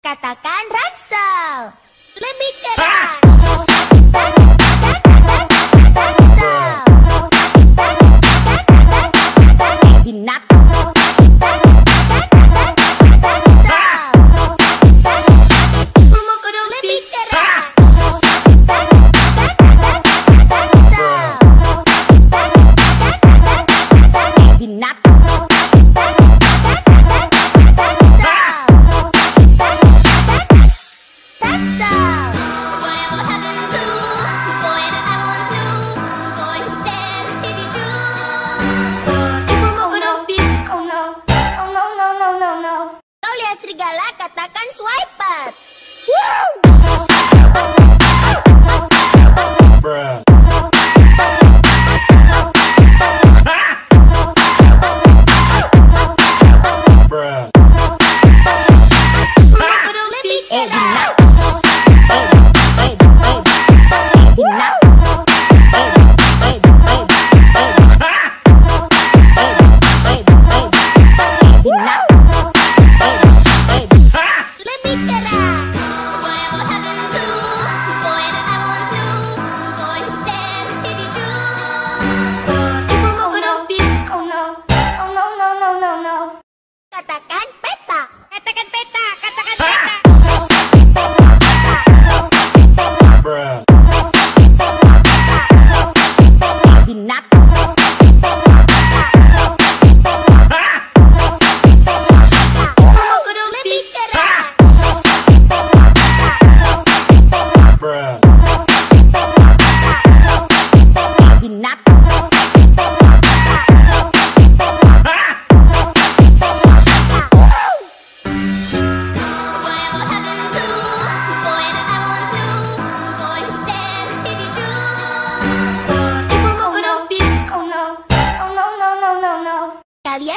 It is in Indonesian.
Katakan Ransel. Lebih keras. Ah! lihat serigala, katakan swipe up. Woo! Katakan